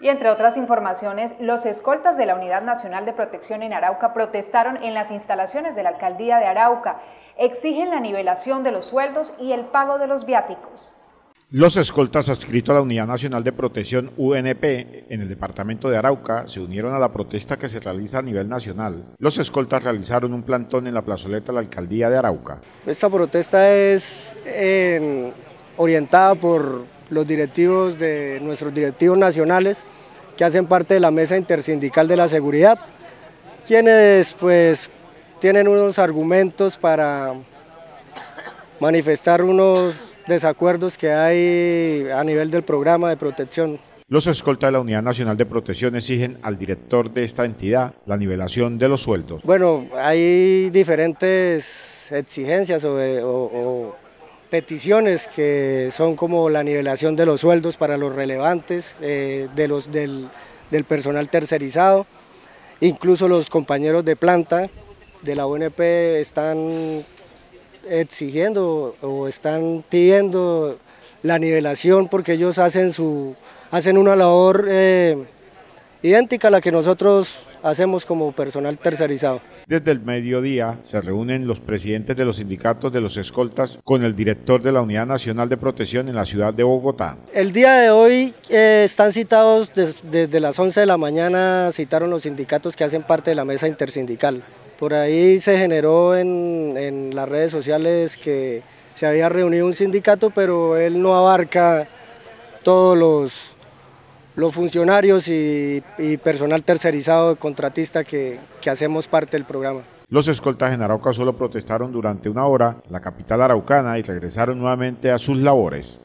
Y entre otras informaciones, los escoltas de la Unidad Nacional de Protección en Arauca protestaron en las instalaciones de la Alcaldía de Arauca. Exigen la nivelación de los sueldos y el pago de los viáticos. Los escoltas adscritos a la Unidad Nacional de Protección UNP en el departamento de Arauca se unieron a la protesta que se realiza a nivel nacional. Los escoltas realizaron un plantón en la plazoleta de la Alcaldía de Arauca. Esta protesta es orientada por los directivos de nuestros directivos nacionales que hacen parte de la mesa intersindical de la seguridad, quienes pues tienen unos argumentos para manifestar unos desacuerdos que hay a nivel del programa de protección. Los escoltas de la Unidad Nacional de Protección exigen al director de esta entidad la nivelación de los sueldos. Bueno, hay diferentes exigencias o, peticiones que son como la nivelación de los sueldos para los relevantes, eh, de los, del, personal tercerizado, incluso los compañeros de planta de la UNP están exigiendo o están pidiendo la nivelación porque ellos hacen, su, hacen una labor eh, idéntica a la que nosotros hacemos como personal tercerizado. Desde el mediodía se reúnen los presidentes de los sindicatos de los escoltas con el director de la Unidad Nacional de Protección en la ciudad de Bogotá. El día de hoy eh, están citados desde las 11 de la mañana, citaron los sindicatos que hacen parte de la mesa intersindical. Por ahí se generó en, las redes sociales que se había reunido un sindicato, pero él no abarca todos los, los funcionarios y, personal tercerizado, contratista que, que hacemos parte del programa. Los escoltas en Arauca solo protestaron durante una hora la capital araucana y regresaron nuevamente a sus labores.